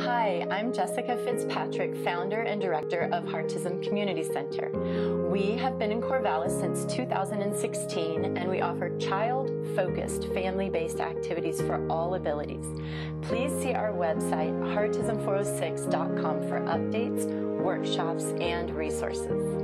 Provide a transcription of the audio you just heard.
Hi, I'm Jessica Fitzpatrick, founder and director of Heartism Community Center. We have been in Corvallis since 2016 and we offer child focused, family based activities for all abilities. Please see our website, heartism406.com, for updates, workshops, and resources.